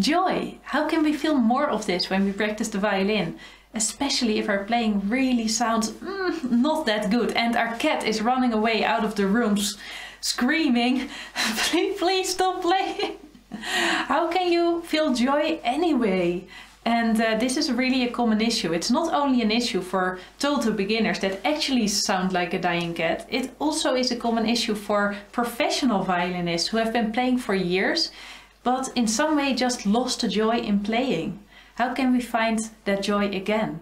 Joy. How can we feel more of this when we practice the violin? Especially if our playing really sounds mm, not that good and our cat is running away out of the rooms screaming, please, please stop playing. How can you feel joy anyway? And uh, this is really a common issue. It's not only an issue for total beginners that actually sound like a dying cat, it also is a common issue for professional violinists who have been playing for years, but in some way just lost the joy in playing. How can we find that joy again?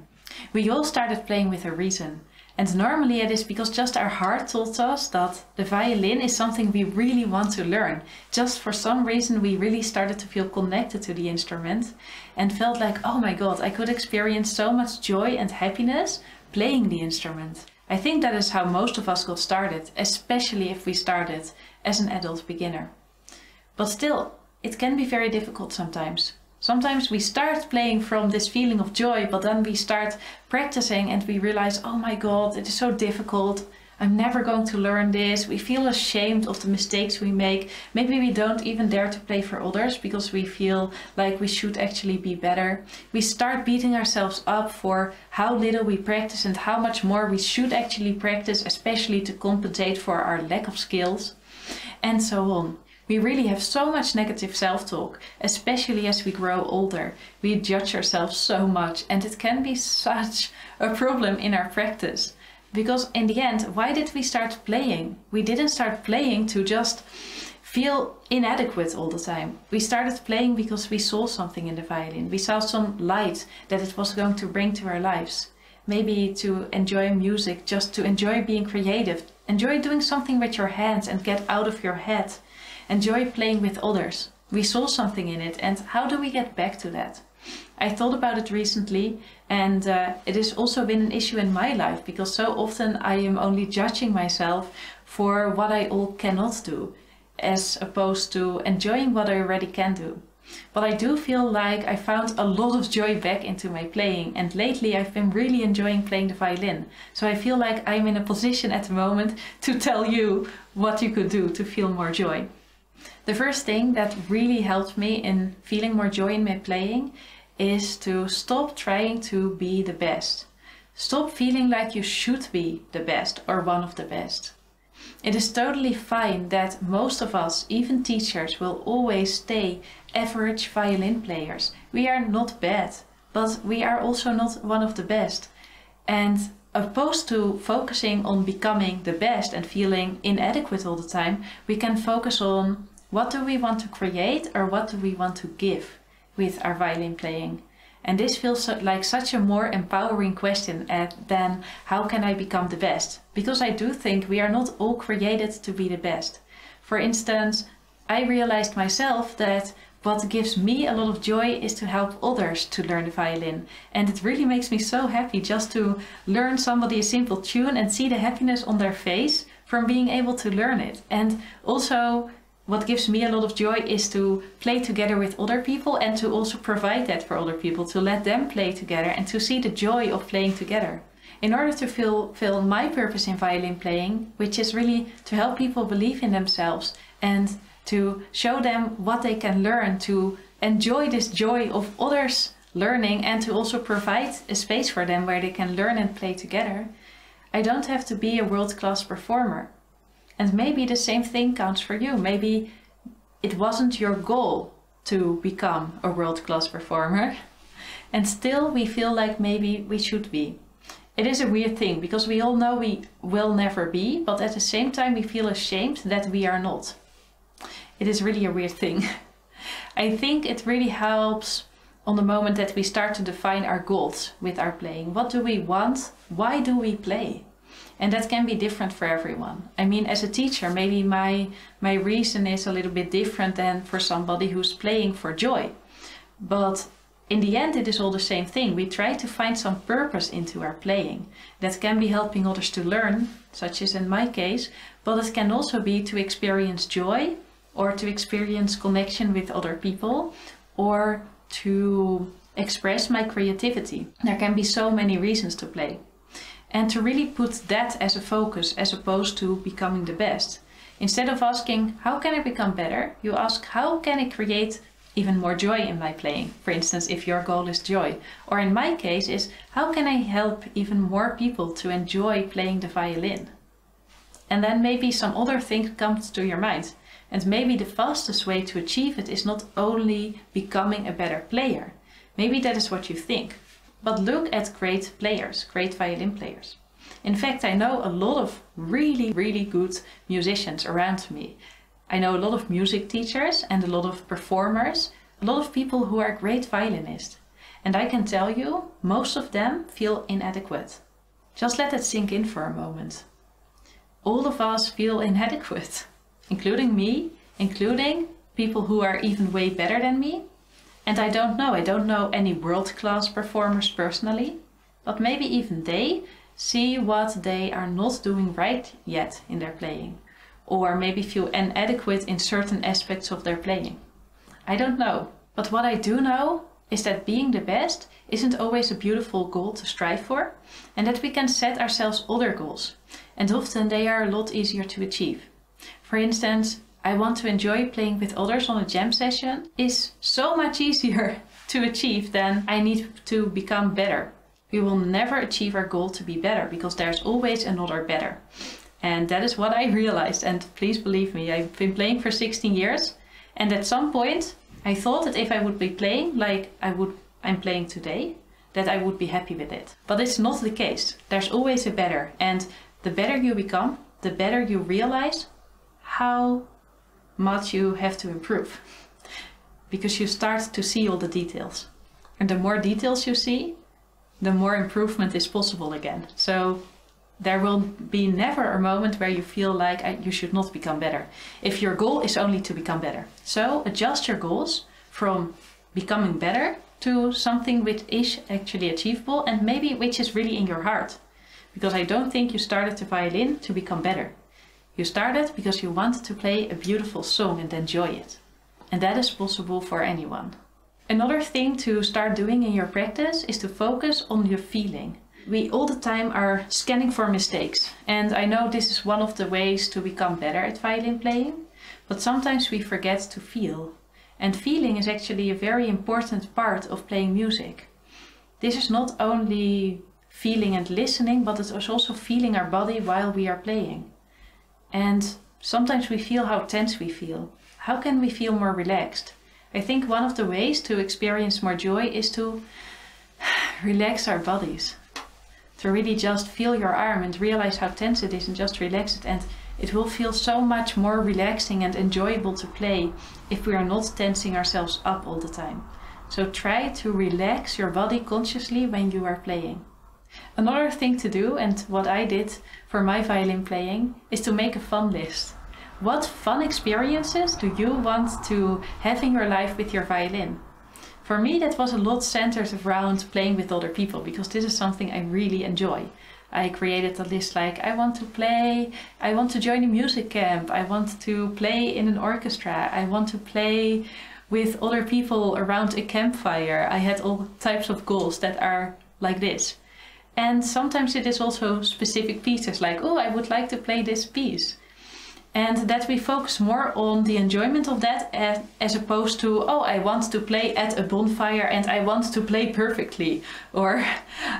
We all started playing with a reason. And normally it is because just our heart told us that the violin is something we really want to learn. Just for some reason we really started to feel connected to the instrument and felt like, oh my god, I could experience so much joy and happiness playing the instrument. I think that is how most of us got started, especially if we started as an adult beginner. But still, it can be very difficult sometimes. Sometimes we start playing from this feeling of joy, but then we start practicing and we realize, oh my god, it is so difficult. I'm never going to learn this. We feel ashamed of the mistakes we make. Maybe we don't even dare to play for others because we feel like we should actually be better. We start beating ourselves up for how little we practice and how much more we should actually practice, especially to compensate for our lack of skills, and so on. We really have so much negative self-talk, especially as we grow older. We judge ourselves so much and it can be such a problem in our practice. Because in the end, why did we start playing? We didn't start playing to just feel inadequate all the time. We started playing because we saw something in the violin. We saw some light that it was going to bring to our lives. Maybe to enjoy music, just to enjoy being creative. Enjoy doing something with your hands and get out of your head enjoy playing with others. We saw something in it and how do we get back to that? I thought about it recently and uh, it has also been an issue in my life because so often I am only judging myself for what I all cannot do as opposed to enjoying what I already can do. But I do feel like I found a lot of joy back into my playing and lately I've been really enjoying playing the violin. So I feel like I'm in a position at the moment to tell you what you could do to feel more joy. The first thing that really helped me in feeling more joy in my playing is to stop trying to be the best. Stop feeling like you should be the best or one of the best. It is totally fine that most of us, even teachers, will always stay average violin players. We are not bad, but we are also not one of the best. And opposed to focusing on becoming the best and feeling inadequate all the time, we can focus on what do we want to create or what do we want to give with our violin playing? And this feels so, like such a more empowering question uh, than how can I become the best? Because I do think we are not all created to be the best. For instance, I realized myself that what gives me a lot of joy is to help others to learn the violin. And it really makes me so happy just to learn somebody a simple tune and see the happiness on their face from being able to learn it. And also what gives me a lot of joy is to play together with other people and to also provide that for other people, to let them play together and to see the joy of playing together. In order to fulfill my purpose in violin playing, which is really to help people believe in themselves and to show them what they can learn, to enjoy this joy of others learning and to also provide a space for them where they can learn and play together, I don't have to be a world-class performer. And maybe the same thing counts for you. Maybe it wasn't your goal to become a world-class performer and still we feel like maybe we should be. It is a weird thing because we all know we will never be, but at the same time we feel ashamed that we are not. It is really a weird thing. I think it really helps on the moment that we start to define our goals with our playing. What do we want? Why do we play? And that can be different for everyone. I mean, as a teacher, maybe my my reason is a little bit different than for somebody who's playing for joy. But in the end, it is all the same thing. We try to find some purpose into our playing. That can be helping others to learn, such as in my case, but it can also be to experience joy or to experience connection with other people or to express my creativity. There can be so many reasons to play and to really put that as a focus as opposed to becoming the best. Instead of asking, how can I become better? You ask, how can I create even more joy in my playing? For instance, if your goal is joy. Or in my case is how can I help even more people to enjoy playing the violin? And then maybe some other thing comes to your mind. And maybe the fastest way to achieve it is not only becoming a better player. Maybe that is what you think. But look at great players, great violin players. In fact, I know a lot of really, really good musicians around me. I know a lot of music teachers and a lot of performers, a lot of people who are great violinists. And I can tell you, most of them feel inadequate. Just let that sink in for a moment. All of us feel inadequate including me, including people who are even way better than me. And I don't know, I don't know any world class performers personally, but maybe even they see what they are not doing right yet in their playing, or maybe feel inadequate in certain aspects of their playing. I don't know, but what I do know is that being the best isn't always a beautiful goal to strive for, and that we can set ourselves other goals, and often they are a lot easier to achieve. For instance, I want to enjoy playing with others on a jam session is so much easier to achieve than I need to become better. We will never achieve our goal to be better because there's always another better. And that is what I realized. And please believe me, I've been playing for 16 years. And at some point, I thought that if I would be playing like I would, I'm playing today, that I would be happy with it. But it's not the case. There's always a better. And the better you become, the better you realize how much you have to improve because you start to see all the details. And the more details you see, the more improvement is possible again. So there will be never a moment where you feel like uh, you should not become better. If your goal is only to become better. So adjust your goals from becoming better to something which is actually achievable and maybe which is really in your heart. Because I don't think you started the violin to become better. You started because you wanted to play a beautiful song and enjoy it. And that is possible for anyone. Another thing to start doing in your practice is to focus on your feeling. We all the time are scanning for mistakes, and I know this is one of the ways to become better at violin playing, but sometimes we forget to feel. And feeling is actually a very important part of playing music. This is not only feeling and listening, but it is also feeling our body while we are playing. And sometimes we feel how tense we feel. How can we feel more relaxed? I think one of the ways to experience more joy is to relax our bodies. To really just feel your arm and realize how tense it is and just relax it. And it will feel so much more relaxing and enjoyable to play if we are not tensing ourselves up all the time. So try to relax your body consciously when you are playing. Another thing to do, and what I did for my violin playing, is to make a fun list. What fun experiences do you want to have in your life with your violin? For me, that was a lot centered around playing with other people because this is something I really enjoy. I created a list like I want to play, I want to join a music camp, I want to play in an orchestra, I want to play with other people around a campfire. I had all types of goals that are like this. And sometimes it is also specific pieces like, oh, I would like to play this piece. And that we focus more on the enjoyment of that as, as opposed to, oh, I want to play at a bonfire and I want to play perfectly. Or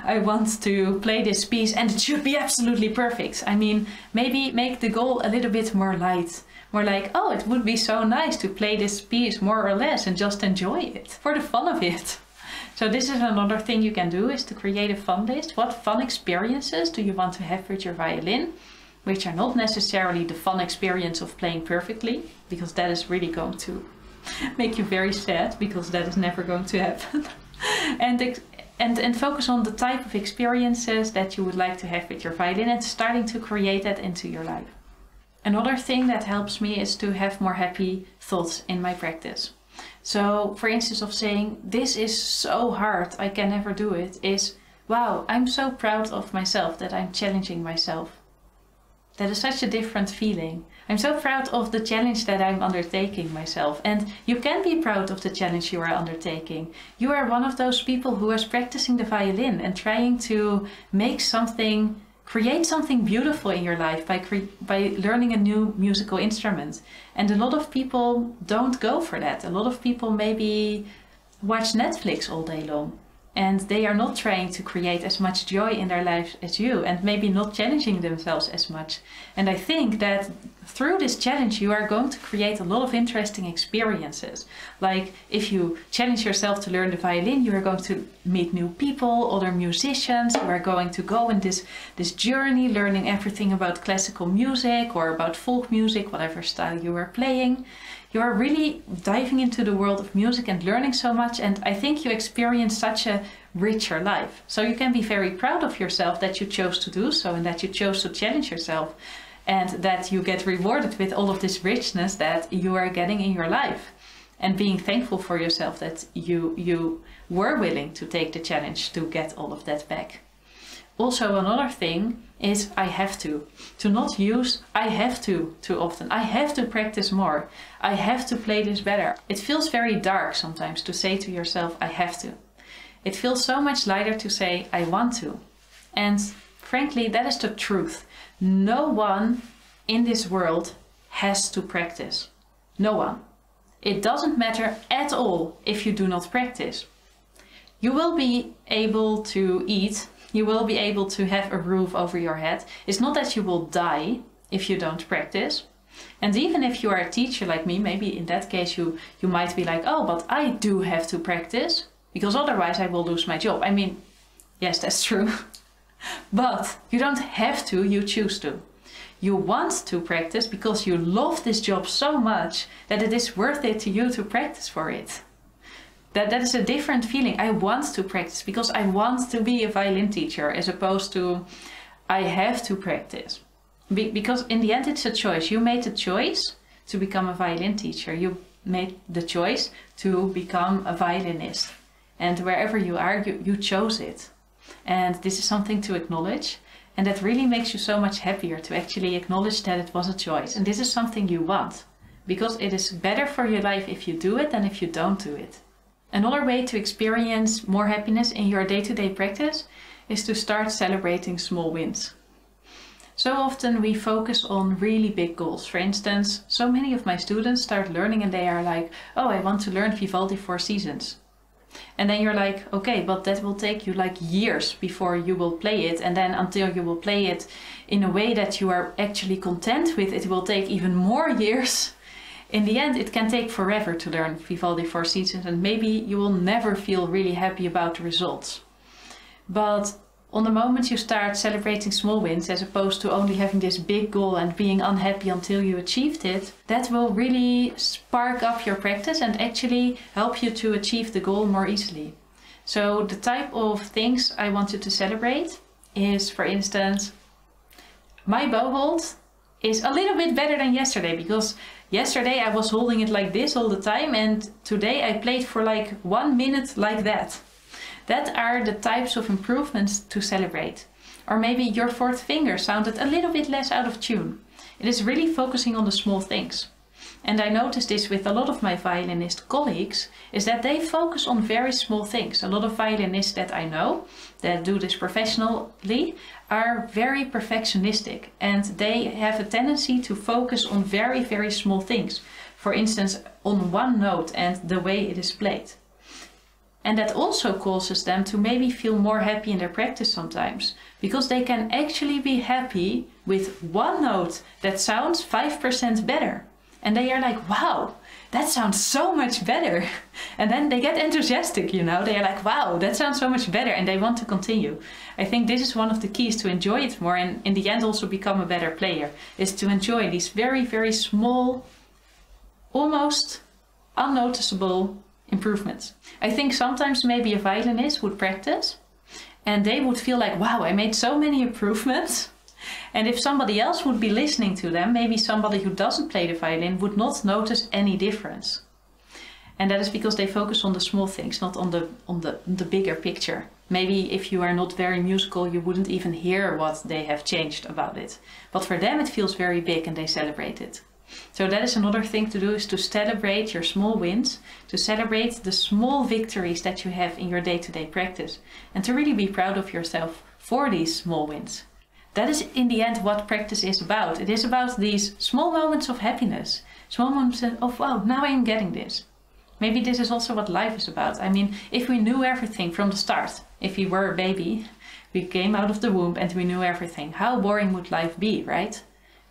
I want to play this piece and it should be absolutely perfect. I mean, maybe make the goal a little bit more light. More like, oh, it would be so nice to play this piece more or less and just enjoy it for the fun of it. So this is another thing you can do is to create a fun list. What fun experiences do you want to have with your violin? Which are not necessarily the fun experience of playing perfectly, because that is really going to make you very sad, because that is never going to happen. and, and, and focus on the type of experiences that you would like to have with your violin and starting to create that into your life. Another thing that helps me is to have more happy thoughts in my practice. So, for instance, of saying, This is so hard, I can never do it, is, Wow, I'm so proud of myself that I'm challenging myself. That is such a different feeling. I'm so proud of the challenge that I'm undertaking myself. And you can be proud of the challenge you are undertaking. You are one of those people who is practicing the violin and trying to make something create something beautiful in your life by by learning a new musical instrument. And a lot of people don't go for that. A lot of people maybe watch Netflix all day long and they are not trying to create as much joy in their lives as you and maybe not challenging themselves as much. And I think that through this challenge you are going to create a lot of interesting experiences. Like if you challenge yourself to learn the violin, you are going to meet new people, other musicians, you are going to go in this this journey learning everything about classical music or about folk music, whatever style you are playing you are really diving into the world of music and learning so much and I think you experience such a richer life. So you can be very proud of yourself that you chose to do so and that you chose to challenge yourself and that you get rewarded with all of this richness that you are getting in your life and being thankful for yourself that you you were willing to take the challenge to get all of that back. Also another thing is I have to. To not use I have to too often. I have to practice more. I have to play this better. It feels very dark sometimes to say to yourself I have to. It feels so much lighter to say I want to. And frankly, that is the truth. No one in this world has to practice. No one. It doesn't matter at all if you do not practice. You will be able to eat you will be able to have a roof over your head. It's not that you will die if you don't practice. And even if you are a teacher like me, maybe in that case you, you might be like, oh, but I do have to practice because otherwise I will lose my job. I mean, yes, that's true. but you don't have to, you choose to. You want to practice because you love this job so much that it is worth it to you to practice for it that that is a different feeling. I want to practice because I want to be a violin teacher as opposed to I have to practice. Be because in the end it's a choice. You made the choice to become a violin teacher. You made the choice to become a violinist. And wherever you are, you, you chose it. And this is something to acknowledge. And that really makes you so much happier to actually acknowledge that it was a choice. And this is something you want. Because it is better for your life if you do it than if you don't do it. Another way to experience more happiness in your day-to-day practice is to start celebrating small wins. So often we focus on really big goals. For instance, so many of my students start learning and they are like, oh, I want to learn Vivaldi Four Seasons. And then you're like, okay, but that will take you like years before you will play it. And then until you will play it in a way that you are actually content with, it will take even more years in the end, it can take forever to learn Vivaldi Four Seasons and maybe you will never feel really happy about the results. But on the moment you start celebrating small wins as opposed to only having this big goal and being unhappy until you achieved it, that will really spark up your practice and actually help you to achieve the goal more easily. So the type of things I wanted to celebrate is, for instance, my bow hold is a little bit better than yesterday because yesterday I was holding it like this all the time and today I played for like one minute like that. That are the types of improvements to celebrate. Or maybe your fourth finger sounded a little bit less out of tune. It is really focusing on the small things. And I noticed this with a lot of my violinist colleagues, is that they focus on very small things. A lot of violinists that I know that do this professionally are very perfectionistic and they have a tendency to focus on very, very small things. For instance, on one note and the way it is played. And that also causes them to maybe feel more happy in their practice sometimes, because they can actually be happy with one note that sounds 5% better. And they are like, wow, that sounds so much better. And then they get enthusiastic, you know, they are like, wow, that sounds so much better. And they want to continue. I think this is one of the keys to enjoy it more and in the end also become a better player, is to enjoy these very, very small, almost unnoticeable improvements. I think sometimes maybe a violinist would practice and they would feel like, wow, I made so many improvements and if somebody else would be listening to them, maybe somebody who doesn't play the violin would not notice any difference. And that is because they focus on the small things, not on the on the, the bigger picture. Maybe if you are not very musical, you wouldn't even hear what they have changed about it. But for them it feels very big and they celebrate it. So that is another thing to do is to celebrate your small wins, to celebrate the small victories that you have in your day-to-day -day practice and to really be proud of yourself for these small wins that is in the end what practice is about. It is about these small moments of happiness, small moments of, wow, now I am getting this. Maybe this is also what life is about. I mean, if we knew everything from the start, if we were a baby, we came out of the womb and we knew everything, how boring would life be, right?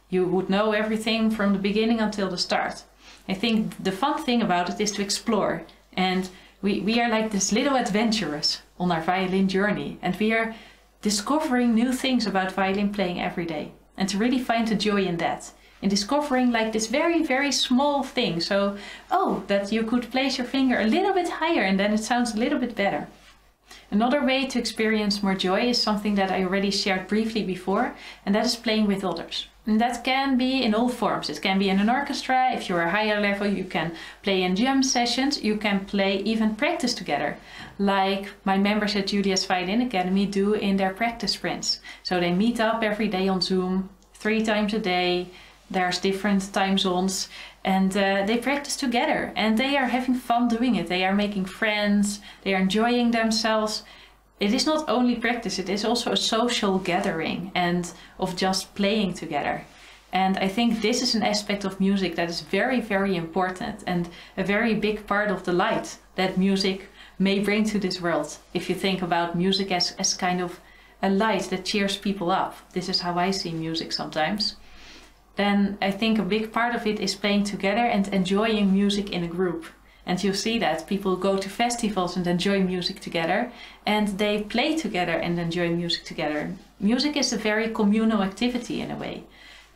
You would know everything from the beginning until the start. I think the fun thing about it is to explore. And we, we are like this little adventurers on our violin journey. And we are discovering new things about violin playing every day. And to really find the joy in that in discovering like this very, very small thing. So, oh, that you could place your finger a little bit higher and then it sounds a little bit better. Another way to experience more joy is something that I already shared briefly before, and that is playing with others. And that can be in all forms. It can be in an orchestra. If you're a higher level, you can play in jam sessions. You can play even practice together, like my members at Julia's Violin Academy do in their practice sprints. So they meet up every day on Zoom, three times a day, there's different time zones and uh, they practice together and they are having fun doing it they are making friends they are enjoying themselves it is not only practice it is also a social gathering and of just playing together and i think this is an aspect of music that is very very important and a very big part of the light that music may bring to this world if you think about music as, as kind of a light that cheers people up this is how i see music sometimes then I think a big part of it is playing together and enjoying music in a group. And you see that people go to festivals and enjoy music together, and they play together and enjoy music together. Music is a very communal activity in a way.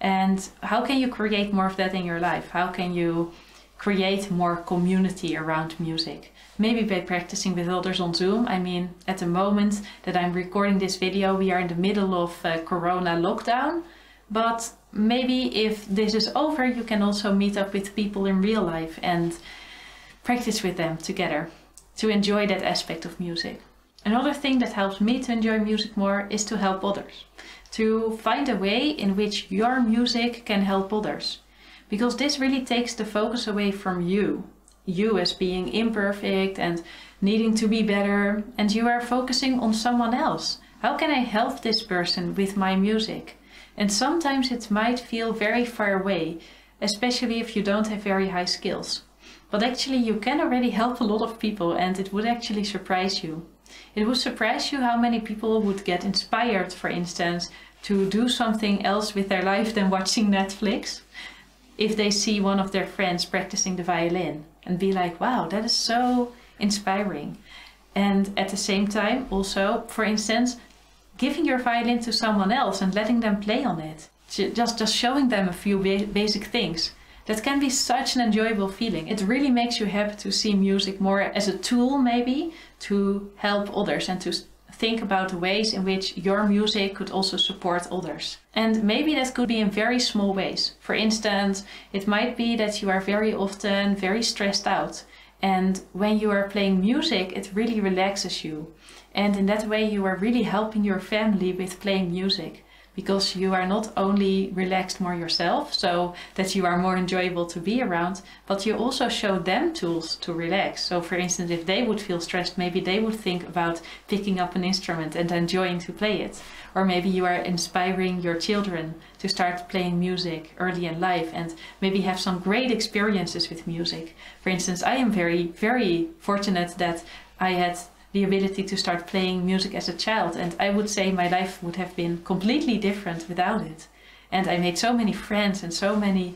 And how can you create more of that in your life? How can you create more community around music? Maybe by practicing with others on Zoom. I mean, at the moment that I'm recording this video, we are in the middle of uh, Corona lockdown. But maybe if this is over, you can also meet up with people in real life and practice with them together to enjoy that aspect of music. Another thing that helps me to enjoy music more is to help others. To find a way in which your music can help others. Because this really takes the focus away from you. You as being imperfect and needing to be better, and you are focusing on someone else. How can I help this person with my music? And sometimes it might feel very far away, especially if you don't have very high skills. But actually you can already help a lot of people and it would actually surprise you. It would surprise you how many people would get inspired, for instance, to do something else with their life than watching Netflix if they see one of their friends practicing the violin and be like, wow, that is so inspiring. And at the same time, also, for instance, giving your violin to someone else and letting them play on it. Just, just showing them a few basic things. That can be such an enjoyable feeling. It really makes you happy to see music more as a tool, maybe, to help others and to think about the ways in which your music could also support others. And maybe that could be in very small ways. For instance, it might be that you are very often very stressed out. And when you are playing music, it really relaxes you. And in that way, you are really helping your family with playing music because you are not only relaxed more yourself, so that you are more enjoyable to be around, but you also show them tools to relax. So, for instance, if they would feel stressed, maybe they would think about picking up an instrument and enjoying to play it. Or maybe you are inspiring your children to start playing music early in life and maybe have some great experiences with music. For instance, I am very, very fortunate that I had the ability to start playing music as a child. And I would say my life would have been completely different without it. And I made so many friends and so many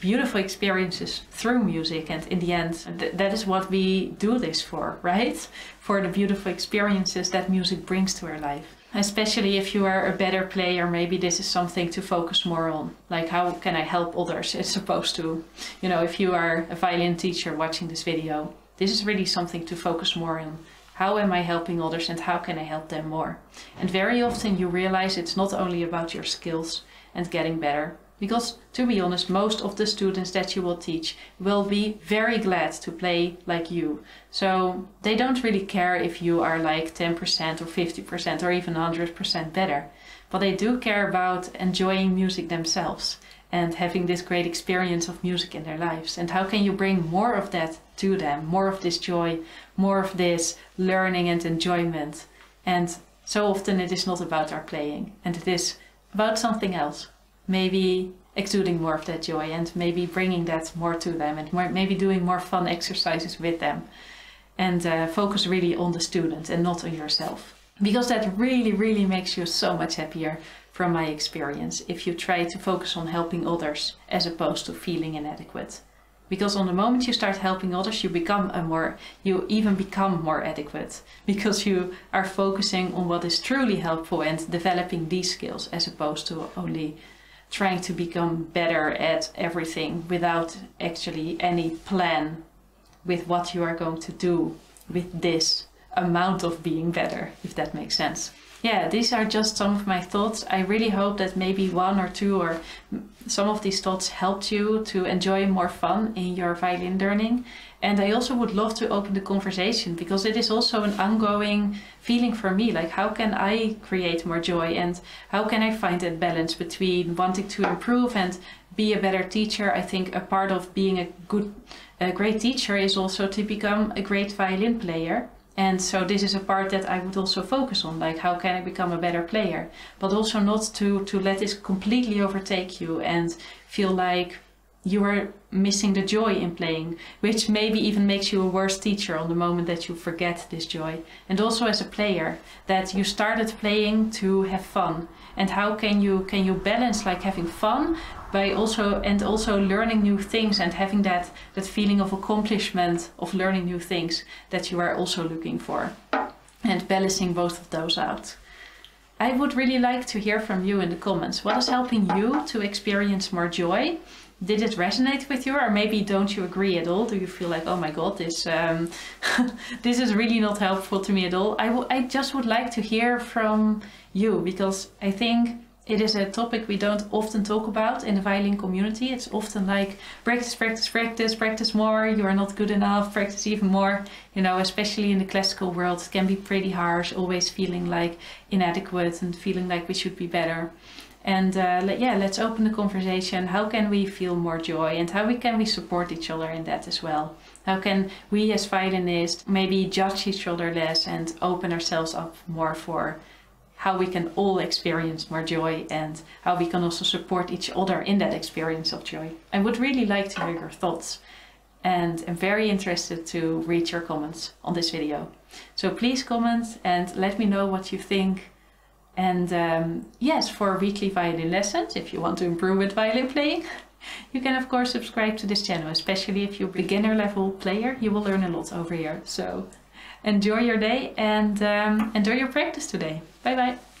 beautiful experiences through music. And in the end, th that is what we do this for, right? For the beautiful experiences that music brings to our life. Especially if you are a better player, maybe this is something to focus more on. Like, how can I help others as opposed to, you know, if you are a violin teacher watching this video, this is really something to focus more on how am I helping others and how can I help them more? And very often you realize it's not only about your skills and getting better. Because to be honest, most of the students that you will teach will be very glad to play like you. So they don't really care if you are like 10% or 50% or even 100% better. But they do care about enjoying music themselves and having this great experience of music in their lives. And how can you bring more of that to them? More of this joy, more of this learning and enjoyment. And so often it is not about our playing, and it is about something else. Maybe exuding more of that joy and maybe bringing that more to them and more, maybe doing more fun exercises with them and uh, focus really on the student and not on yourself because that really really makes you so much happier from my experience if you try to focus on helping others as opposed to feeling inadequate because on the moment you start helping others you become a more you even become more adequate because you are focusing on what is truly helpful and developing these skills as opposed to only trying to become better at everything without actually any plan with what you are going to do with this amount of being better, if that makes sense. Yeah, these are just some of my thoughts. I really hope that maybe one or two or some of these thoughts helped you to enjoy more fun in your violin learning. And I also would love to open the conversation because it is also an ongoing feeling for me. Like, how can I create more joy and how can I find that balance between wanting to improve and be a better teacher? I think a part of being a good, a great teacher is also to become a great violin player. And so this is a part that I would also focus on, like how can I become a better player, but also not to to let this completely overtake you and feel like you are missing the joy in playing, which maybe even makes you a worse teacher on the moment that you forget this joy. And also as a player, that you started playing to have fun. And how can you can you balance like having fun by also and also learning new things and having that that feeling of accomplishment of learning new things that you are also looking for and balancing both of those out. I would really like to hear from you in the comments. What is helping you to experience more joy? Did it resonate with you, or maybe don't you agree at all? Do you feel like, oh my god, this um, this is really not helpful to me at all? I, I just would like to hear from you because I think it is a topic we don't often talk about in the violin community. It's often like practice, practice, practice, practice more. You are not good enough, practice even more. You know, especially in the classical world, it can be pretty harsh, always feeling like inadequate and feeling like we should be better. And uh, yeah, let's open the conversation. How can we feel more joy and how we can we support each other in that as well? How can we as violinists maybe judge each other less and open ourselves up more for how we can all experience more joy and how we can also support each other in that experience of joy. I would really like to hear your thoughts and I'm very interested to read your comments on this video. So please comment and let me know what you think. And um, yes, for weekly violin lessons, if you want to improve with violin playing, you can of course subscribe to this channel, especially if you're a beginner level player, you will learn a lot over here. So enjoy your day and um, enjoy your practice today. Bye bye.